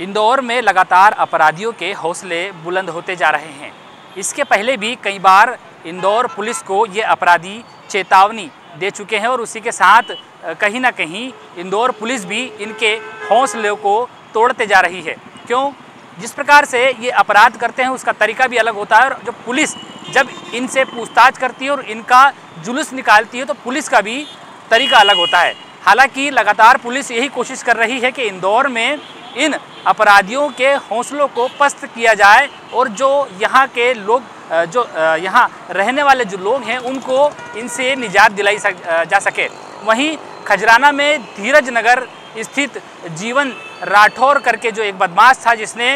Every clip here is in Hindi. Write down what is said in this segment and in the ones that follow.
इंदौर में लगातार अपराधियों के हौसले बुलंद होते जा रहे हैं। इसके पहले भी कई बार इंदौर पुलिस को ये अपराधी चेतावनी दे चुके हैं और उसी के साथ कहीं ना कहीं इंदौर पुलिस भी इनके हौसले को तोड़ते जा रही है। क्यों? जिस प्रकार से ये अपराध करते हैं, उसका तरीका भी अलग होता है और जो पुलिस जब इनसे पूछताछ करती है और इनका जुलूस निकालती है तो पुलिस का भी तरीका अलग होता है। हालाँकि लगातार पुलिस यही कोशिश कर रही है कि इंदौर में इन अपराधियों के हौसलों को पस्त किया जाए और जो यहाँ के लोग जो यहाँ रहने वाले जो लोग हैं उनको इनसे निजात दिलाई सक, जा सके। वहीं खजराना में धीरज नगर स्थित जीवन राठौर करके जो एक बदमाश था जिसने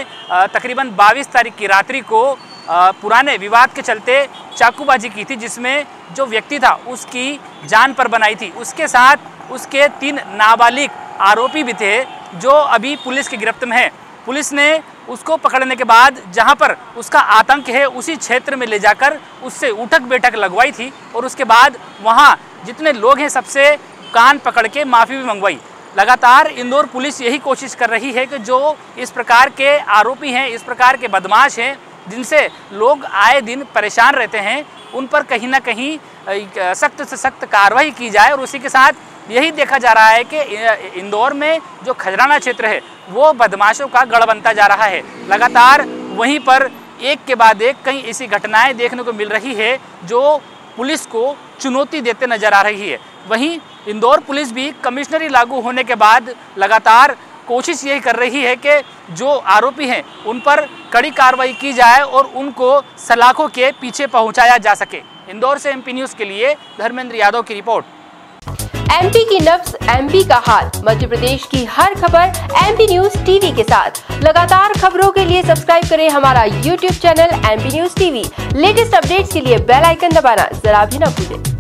तकरीबन 22 तारीख की रात्रि को पुराने विवाद के चलते चाकूबाजी की थी जिसमें जो व्यक्ति था उसकी जान पर बनाई थी। उसके साथ उसके तीन नाबालिग आरोपी भी थे जो अभी पुलिस की गिरफ्त में है। पुलिस ने उसको पकड़ने के बाद जहाँ पर उसका आतंक है, उसी क्षेत्र में ले जाकर उससे उठक बैठक लगवाई थी और उसके बाद वहाँ जितने लोग हैं, सबसे कान पकड़ के माफ़ी भी मंगवाई। लगातार इंदौर पुलिस यही कोशिश कर रही है कि जो इस प्रकार के आरोपी हैं, इस प्रकार के बदमाश हैं, जिनसे लोग आए दिन परेशान रहते हैं, उन पर कहीं ना कहीं सख्त से सख्त कार्रवाई की जाए और उसी के साथ यही देखा जा रहा है कि इंदौर में जो खजराना क्षेत्र है, वो बदमाशों का गढ़ बनता जा रहा है। लगातार वहीं पर एक के बाद एक कई ऐसी घटनाएँ देखने को मिल रही है, जो पुलिस को चुनौती देते नज़र आ रही है। वहीं इंदौर पुलिस भी कमिश्नरी लागू होने के बाद लगातार कोशिश यही कर रही है कि जो आरोपी हैं, उन पर कड़ी कार्रवाई की जाए और उनको सलाखों के पीछे पहुँचाया जा सके। इंदौर से एमपी न्यूज़ के लिए धर्मेंद्र यादव की रिपोर्ट। एमपी की नब्स एमपी का हाल मध्य प्रदेश की हर खबर एमपी न्यूज़ टीवी के साथ। लगातार खबरों के लिए सब्सक्राइब करें हमारा YouTube channel MP news TV latest updates के लिए बेल आइकन दबाना जरा भी न भूलें।